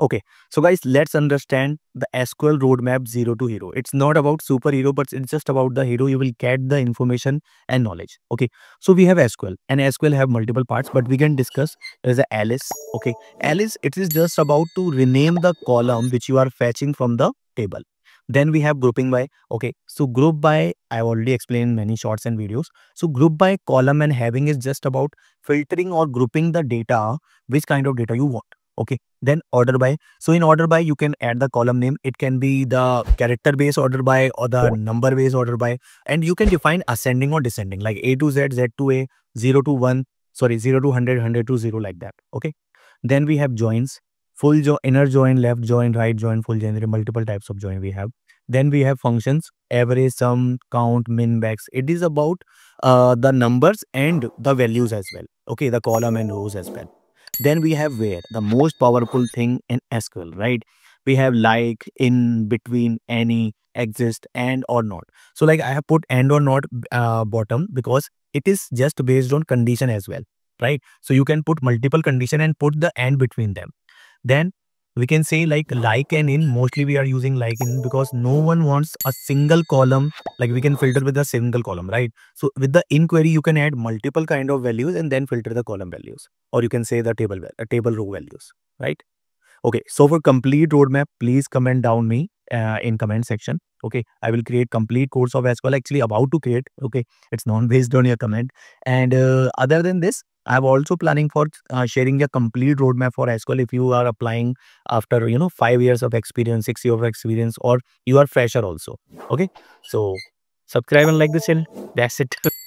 Okay, so guys, let's understand the SQL roadmap zero to hero. It's not about superhero, but it's just about the hero. You will get the information and knowledge. Okay, so we have SQL, and SQL have multiple parts, but we can discuss. There's a alias. Okay, alias. It is just about to rename the column which you are fetching from the table. Then we have grouping by. Okay, so group by I have already explained many shorts and videos. So group by column and having is just about filtering or grouping the data, which kind of data you want okay then order by so in order by you can add the column name. It can be the character base order by or the number base order by. And you can define ascending or descending like a to z z to a 0 to 1 sorry 0 to 100 100 to 0 like that. Okay then we have joins full join inner join left join right join full join multiple types of join we have. Then we have functions average sum count min max. It is about uh, the numbers and the values as well. Okay the column and rows as well then we have where, the most powerful thing in SQL, right? We have like, in, between, any, exist, and or not. So like I have put and or not uh, bottom because it is just based on condition as well, right? So you can put multiple condition and put the and between them. Then we can say like like and in mostly we are using like in because no one wants a single column like we can filter with a single column right? So with the inquiry you can add multiple kind of values and then filter the column values or you can say the table a table row values right? Okay so for complete roadmap please comment down me uh, in comment section okay i will create complete course of sql actually about to create okay it's not based on your comment and uh, other than this I'm also planning for uh, sharing a complete roadmap for SQL if you are applying after, you know, five years of experience, six years of experience, or you are fresher also. Okay. So subscribe and like the channel. That's it.